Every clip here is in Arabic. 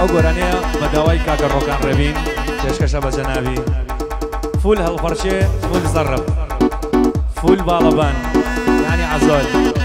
ئەو گۆرانەیە بە داوای کاگەڕۆکان ڕێبین پێشکەشە بەجە جنابی فول هل فرشه فول زرب فول بالابان یعنی عزۆل.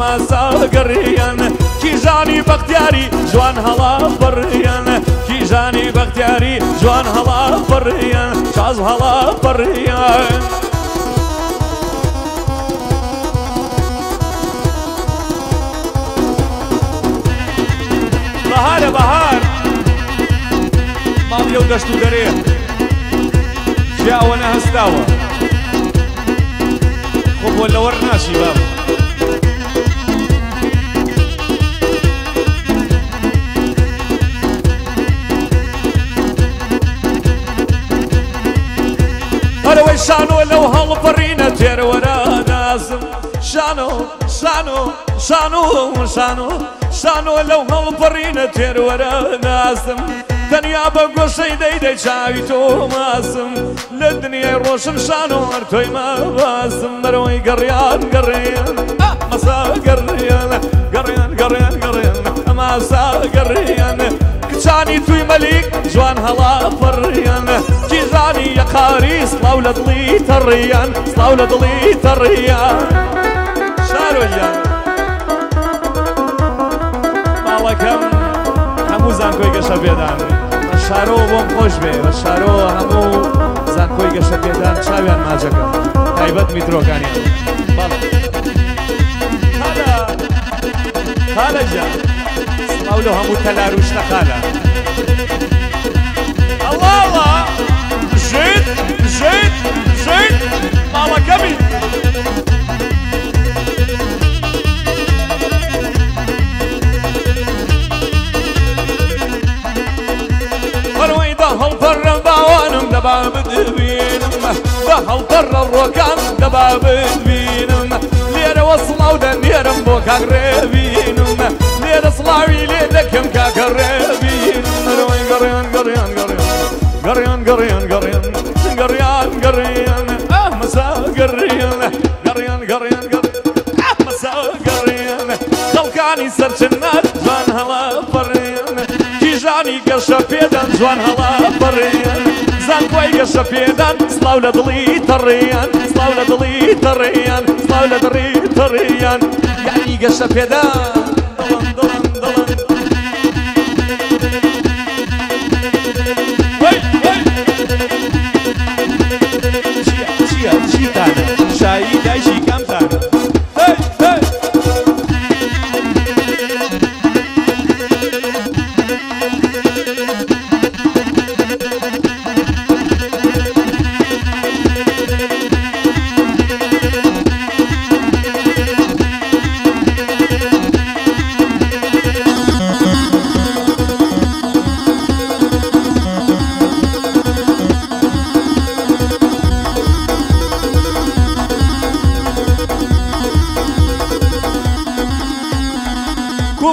یانی عەزۆل گەڕیان کیژانی بەختیاری جوان هەڵا بڕیان کیژانی بەختیاری جوان هەڵا بڕیان چاز هەڵا بڕیان بەهارە بەهار ماڵی ئەو دەشت و دەرێ ژیاوە نەهستاوە خۆ بۆ لەوەڕ ناشی بابە شانۆ لەو هەڵپەڕینە تێرەوەرە نازم. شانۆ شانۆ شانۆ شانۆ شانۆ لەو هەڵپەڕینە تێرەوەرە نازم. تەنیا بە گۆشەی دەیدە چاوی تۆ ماسم لە دنیای ڕۆشن شانۆ هەر تۆی مەباسم بەرەوەی گەڕیان گەڕێن مەسا گەڕیان گەڕیان گەڕیان گەڕێن ئەماسا گەڕیان کچانی توی مەلیک جوان هەڵا پەڕیان جيراني يا قاري صلاو لضليت الريان صلاو لضليت الريان شارو يا. مالكم همو زنكوي قشا بيدان شارو بوم خوش بي شارو همو زنكوي قشا بيدان چاویان ماجکا تایبت میترو کانی بالا خالا. خالا جا. صلاو لو همو تلاروش نخالا الله الله زيد زيد على جميل ضهل ضوان دباب دبين ضهل ضر الركان دباب دبين لير وصلوا دنير بوك قريبين لير صلاوي ليدكم كقريبين قريان قريان قريان قريان قريان قريان قريان قريان. آه مساء قريان. قريان قريان آه مساء قريان. طلقاني سر جنات جوان هلا بريان. كيجاني قشا بيدان جوان هلا فريان زان قوي قشا بيدان سلاو لدلي تريان. سلاو لدلي تريان. سلاو لدلي تريان. يعني قشا بيدان. دلان دلان دلان. 在一开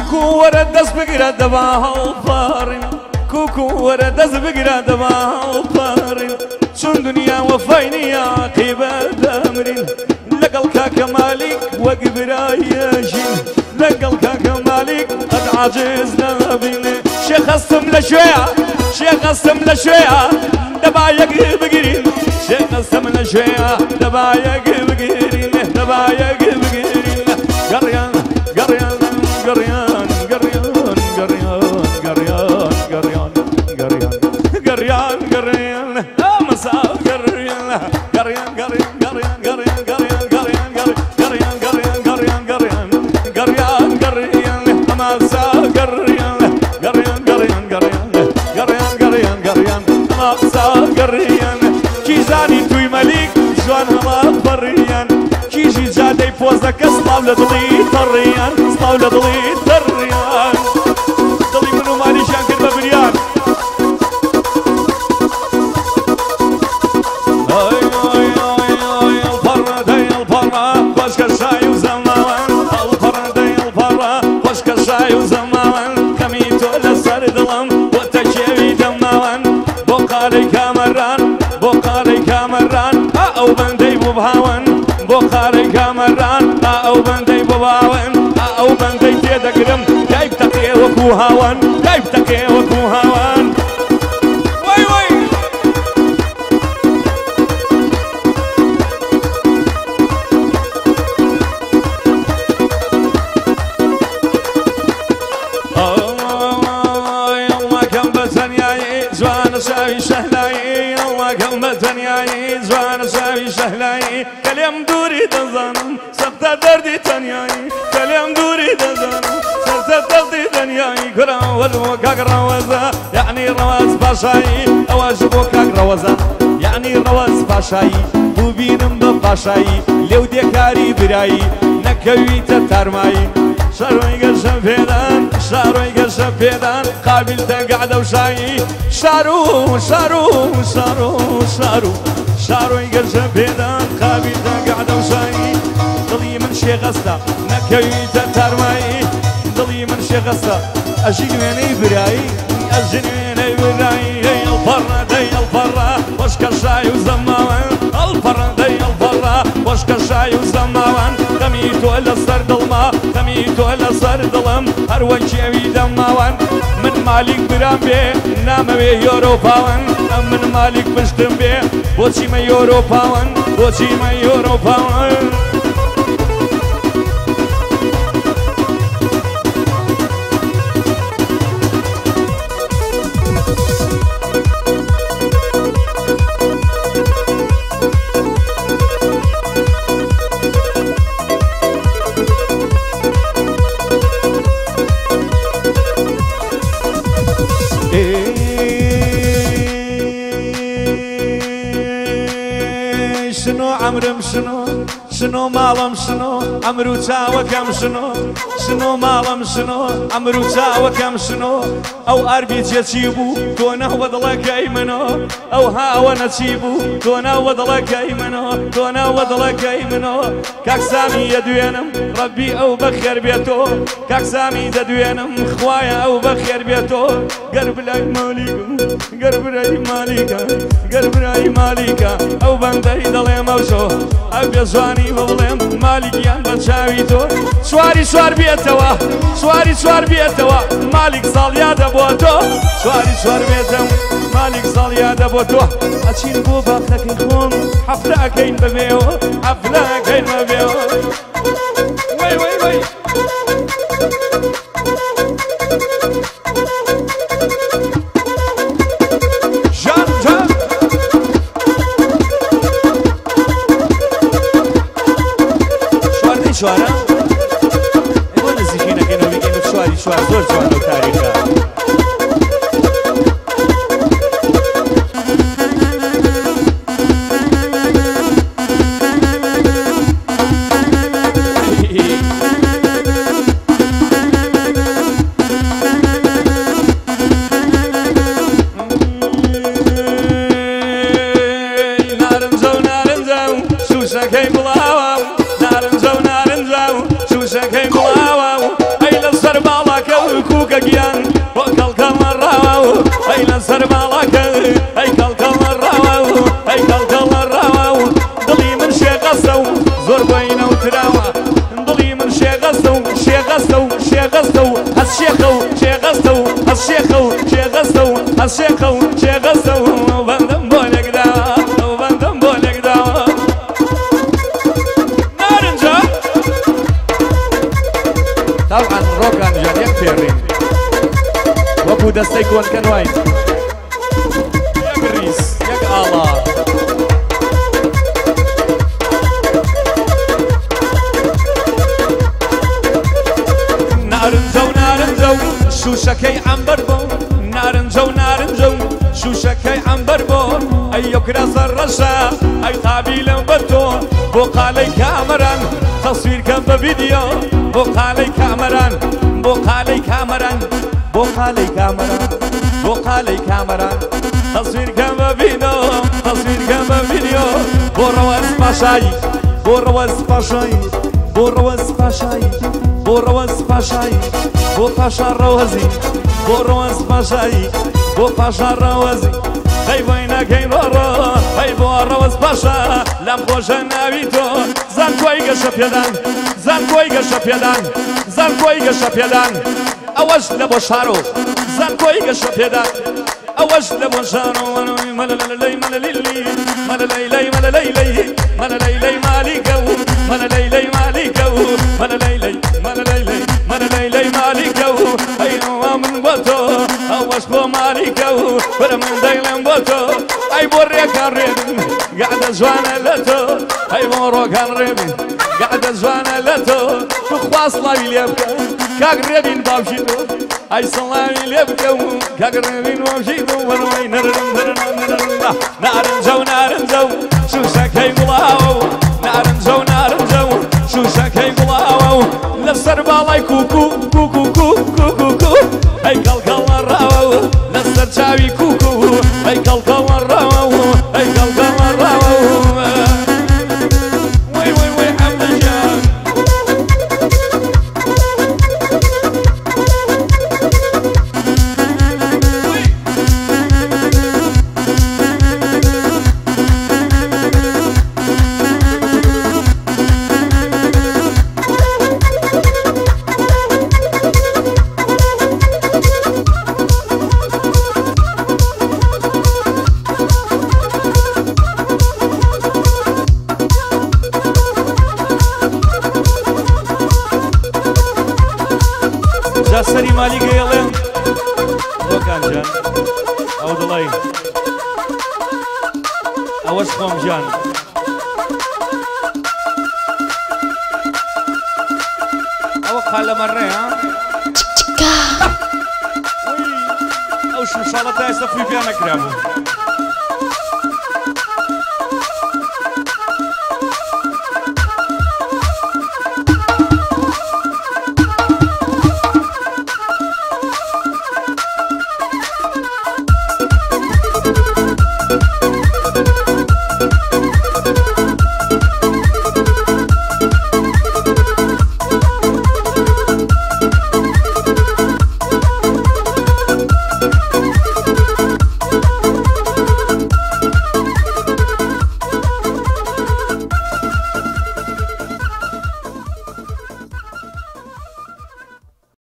کوکو وەرە دەست بگرە دەبا هەڵپارین کوکو وەرە دەست بگرە دەبا هەڵپارین چون دنیا وەفای نیە قیبە دەمرین لەگەڵ کاکە مالیک وەک برایەژین لەگەڵ کاکە مالیک قەت عاجز نەبینێ شێخەستم لە شوێیە شێخەستم لە شوێیە دەبا یەک بگرین شێخەستم لە شوێیە دەبا یەک بگرین دەبا یەک سطاولة ضلي طريان سطاولة ضلي طريان. ضلي منو مالي شان كلمة بريان أي أي أي أي الفرة دي الفرة وشك الشاي وزمان. الفرة دي الفرة وشك الشاي وزمان. كميتو لسر ظلم وتشيبي دمان بقالي كامران بقالي كامران أو بندي ببهاون كامران ئەو بەندەی بڵاون ئەو بەندەی تێدەگرم دایب تەقێ وەکو هاوان دایب تەقێ وەکو هاوان. سبتا دردي تنياي كلام دوري دزانم سبتا دردي تنياي كرا ولو كاكرا وزا يعني رواز باشاي اواجبو كاكرا وزا يعني رواز باشاي بوبينم بباشاي لو ديكاري براي نكويت ترماي شاروي قرشم فيدان شاروي قرشم فيدان قابل تقعد وشاي شارو شارو شارو شارو شاروي قرشم فيدان قابل تقعد وشاي دڵی من شێغەستە نەکەویتە تارمایی دڵی من شێغەستە ئەژی وێنەی برایی ئەژن وێنەی برایی. ئەڵپەڕدەی ئەڵپەڕە وەشکە شای و زەماوان. ئەڵپەڕدەی ئەڵپەڕە وەشکە شای و زەماوان. دەمی تۆ لەسەر دڵما دەمی تۆ لەسەر دڵم. هەروە کێوی دەماوان. من مالیک برام بێ نامەوێ یۆرۆپاوان. ئەم من مالیک پشتم بێ بۆچی مە یۆرۆپاوان؟ بۆچی مە یۆرۆپاوان؟ عمري مشنون شنۆ ماڵم شنۆ ئەمر و چاوەکەم شنۆ شنۆ ماڵم شنۆ ئەمر و چاوەکەم شنۆ ئەو ئەربی جەچی بوو؟ تۆ نەوە دڵەکەی منۆ. ئەو هاوە نەچی بوو؟ تۆ ناوە دڵەکەی منۆ. تۆ ناوە دڵەکەی منۆ. کاکسامی یە دوێنم ڕەبی ئەو بەخێر بێتۆ. کاکسامی دەدوێنم خوایە ئەو بەخێر بێتۆ. گەر بلای مالیگم گەر برای مالیکە گەر برای مالیکە. ئەو بەندەی دەڵێ مەوشۆ ئەو بێ جوانی بە بڵێم مالیگیان بە چاوی تۆر سواری سوار بێتەوە سواری سوار بێتەوە مالک ساڵیا دەبووە تۆ. سواری سوار بێتم مالک ساڵیا دەبووە تۆ. ئەچین بۆ باخەکەی خۆم هەفتەکەین بەمێەوە هەفتەکەین بەمێەوە شوار دي شوارا ايوه نزيكينا كانوا بيجينا شواري شوار زور شوار لو تاريخا كوكا جيان وكل كمراو اي لسر دستي كون كان وايد يا بريس يك الله نارنجو نارنجو شوشكي عنبر بو نارنجو نارنجو شوشكي عنبر بو ئەی کراسە ڕەشە ئەی تۆ بۆ قالەی کامەران تەسویرکەم بە ڤیددیۆ بۆ قالەی کامەران بۆ کامەران بقالي كاميرا بقالي كاميرا تصوير كما فيديو تصوير كما فيديو برواز باشاي برواز باشاي برواز باشاي برواز باشاي بو پاشا روزي برواز باشاي بو پاشا روزي ای وینا گین ورا ای بورا وز باشا لام خوش نوی تو زن کوی گش پیدان زن کوی گش پیدان زن کوی گش پیدان کۆی گەشە پێدان زان کۆی گەشە پێدان ئەوەش لە بۆ شارۆ زان کۆی گەشە پێدان ئەوەش لە بۆ شارۆ مەلەلەی مەلەلیلی مەلەلەی مەلەلەی مەلەلەی مالیکە و مەلەلەی مالیکە و مەلەلەی مەلەلەی مەلەلەی مالیکە و ئەیەوە من بۆ تۆ ئەوەش بۆ مالیکە و بەرە من دەیڵێم بۆ تۆ ئەی بۆ ڕێکان ڕێبن گعدە جوانە لە تۆ ئەی بۆ ڕۆکان ڕێبن لە بخواست ڵاوی لێ بکە کاک ڕێبین باوشی تۆ ئەی سەڵاوی لێ بکە و کاک ڕێبین وەژی تۆ وەرەوەی نەرم نارنجە و نارنجە و شوشەکەی گوڵاوە و نارنجە و نارنجە و شوشەکەی گوڵاوە و لەسەر ئەوەش خۆم ژان ئەوە قالەمەڕێ ها ئەو شوشاڵە تا ئێستا فوی پێیان نەکرابوو